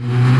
Mm-hmm.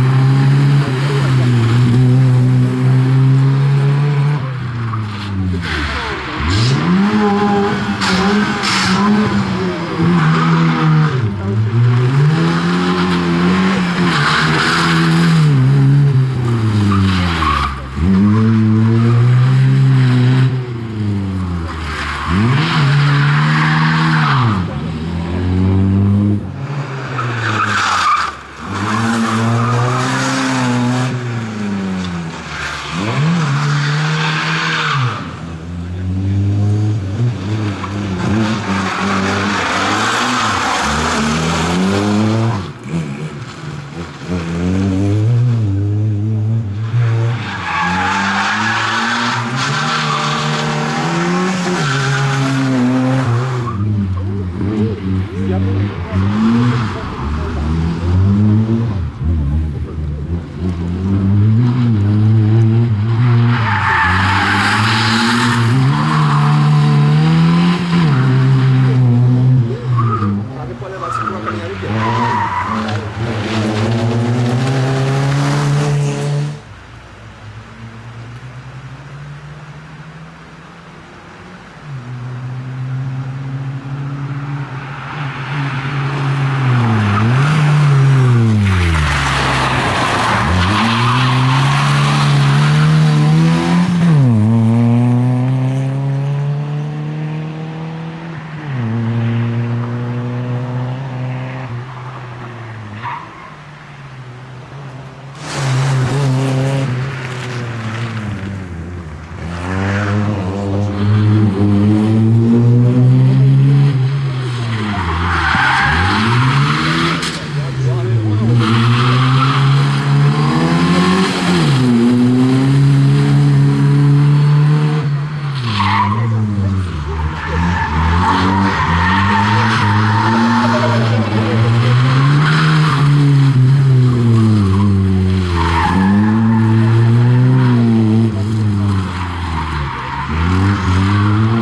Mm-hmm.